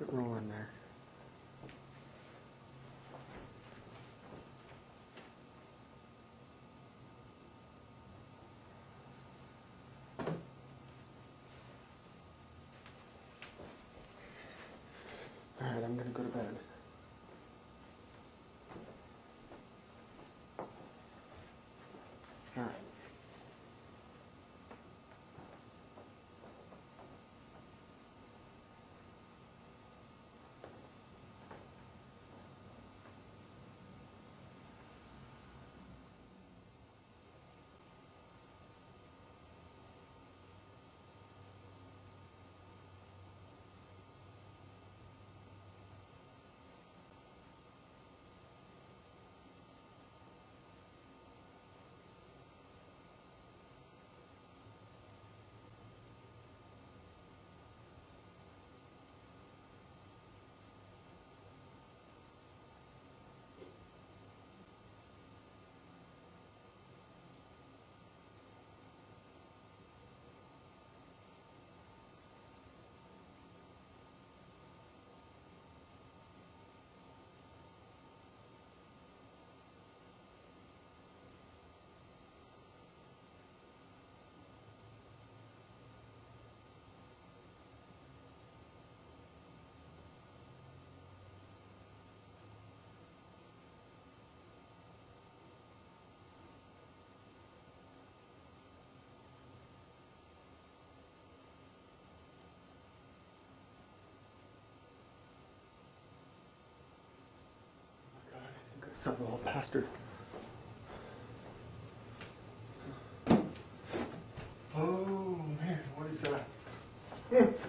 it rolling there. All right, I'm gonna go to bed. All not an old pastor. Oh man, what is that? Hmm.